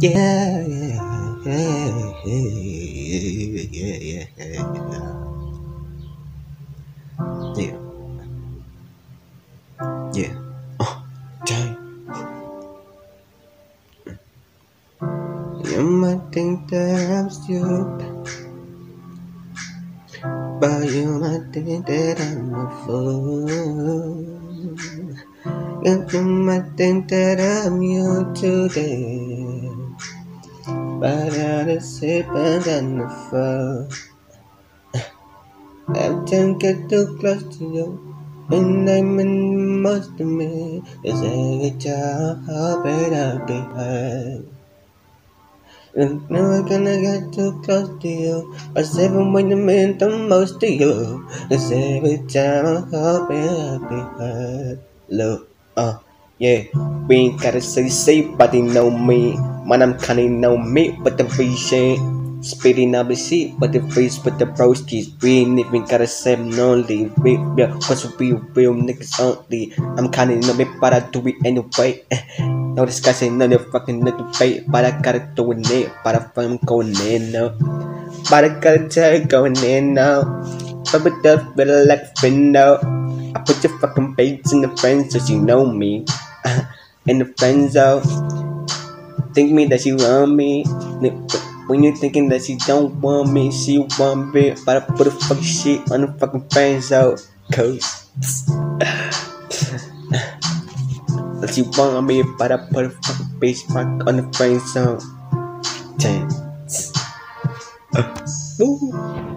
Yeah, yeah, yeah, yeah, yeah, yeah. Yeah. Yeah. Yeah. Oh, dang. You might think that I'm stupid, but you might think that I'm a fool. And you might think that I'm you today, I sleep on the phone. Every time get too close to you, and I'm in most of me, is every time I bet I'll be hurt. And never gonna get too close to you. Cause even when mean the most to you, cause every time I hope I'll be hurt. Look, uh, yeah, we ain't gotta say say, but they know me. Man, I'm kinda know me, but the vision. Speeding up the shit, but the face with the broskies. We ain't even gotta say no leave. We, yeah, cause we real niggas only. I'm kinda know me, but I do it anyway. No discussing none of fucking little fate, but I gotta do it in, but I'm going in now. But I gotta tell going in now. But with the feel like a friend now. I put your fucking face in the friends so you know me. in the friends out. Think me that you want me. When you thinking that she don't want me, she want me. But I put a fucking shit on the fucking friends out. Cause that you want me, but I put a fucking bitch mark on the friend zone. Damn. Uh.